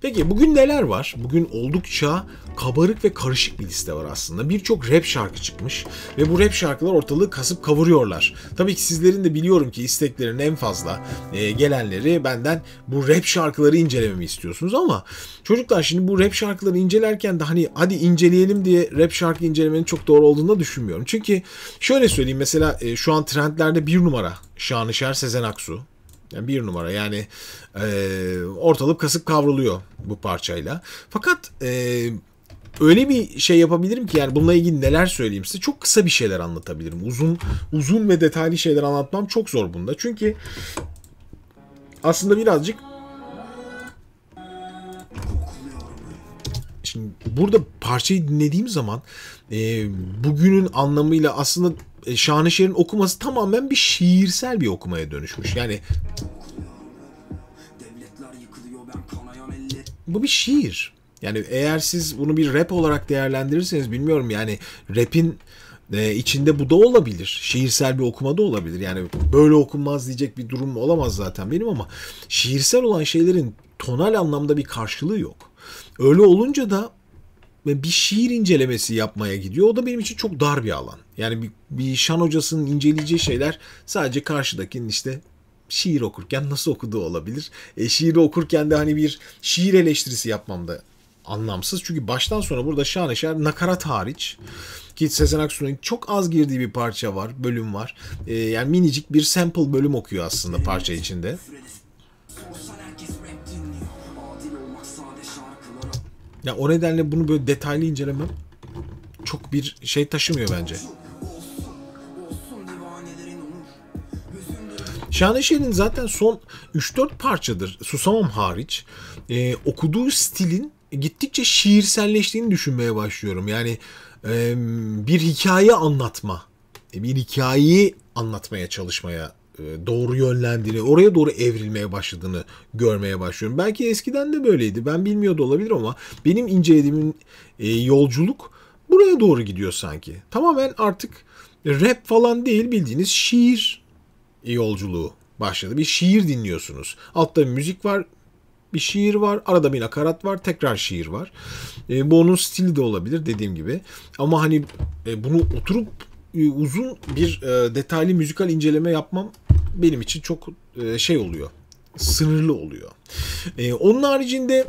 Peki bugün neler var? Bugün oldukça kabarık ve karışık bir liste var aslında. Birçok rap şarkı çıkmış ve bu rap şarkılar ortalığı kasıp kavuruyorlar. Tabii ki sizlerin de biliyorum ki isteklerin en fazla e, gelenleri benden bu rap şarkıları incelememi istiyorsunuz ama çocuklar şimdi bu rap şarkıları incelerken de hani hadi inceleyelim diye rap şarkı incelemenin çok doğru olduğunu da düşünmüyorum. Çünkü şöyle söyleyeyim mesela e, şu an trendlerde bir numara Şanışer Sezen Aksu. Yani bir numara yani e, ortalık kasıp kavruluyor bu parçayla. Fakat e, öyle bir şey yapabilirim ki yani bununla ilgili neler söyleyeyim size çok kısa bir şeyler anlatabilirim. Uzun uzun ve detaylı şeyler anlatmam çok zor bunda. Çünkü aslında birazcık Şimdi burada parçayı dinlediğim zaman e, bugünün anlamıyla aslında e, Şanışer'in okuması tamamen bir şiirsel bir okumaya dönüşmüş. Yani bu bir şiir. Yani eğer siz bunu bir rap olarak değerlendirirseniz bilmiyorum yani rap'in e, içinde bu da olabilir. Şiirsel bir okuma da olabilir. Yani böyle okunmaz diyecek bir durum olamaz zaten benim ama şiirsel olan şeylerin tonal anlamda bir karşılığı yok. Öyle olunca da bir şiir incelemesi yapmaya gidiyor. O da benim için çok dar bir alan. Yani bir, bir şan hocasının inceleyeceği şeyler sadece karşıdakinin işte şiir okurken nasıl okuduğu olabilir. E, şiiri okurken de hani bir şiir eleştirisi yapmam da anlamsız. Çünkü baştan sona burada şaneşer nakarat hariç ki Sezen Aksu'nun çok az girdiği bir parça var, bölüm var. E, yani minicik bir sample bölüm okuyor aslında parça içinde. Ya o nedenle bunu böyle detaylı incelemem çok bir şey taşımıyor bence. Şahaneşehir'in zaten son 3-4 parçadır Susamam hariç e, okuduğu stilin gittikçe şiirselleştiğini düşünmeye başlıyorum. Yani e, bir hikaye anlatma, bir hikayeyi anlatmaya çalışmaya e, doğru yönlendiğini, oraya doğru evrilmeye başladığını görmeye başlıyorum. Belki eskiden de böyleydi. Ben bilmiyordu olabilir ama benim incelediğim e, yolculuk buraya doğru gidiyor sanki. Tamamen artık rap falan değil bildiğiniz şiir yolculuğu başladı. Bir şiir dinliyorsunuz. Altta bir müzik var, bir şiir var, arada bir nakarat var, tekrar şiir var. E, bu onun stili de olabilir dediğim gibi. Ama hani e, bunu oturup e, uzun bir e, detaylı müzikal inceleme yapmam benim için çok e, şey oluyor. Sınırlı oluyor. E, onun haricinde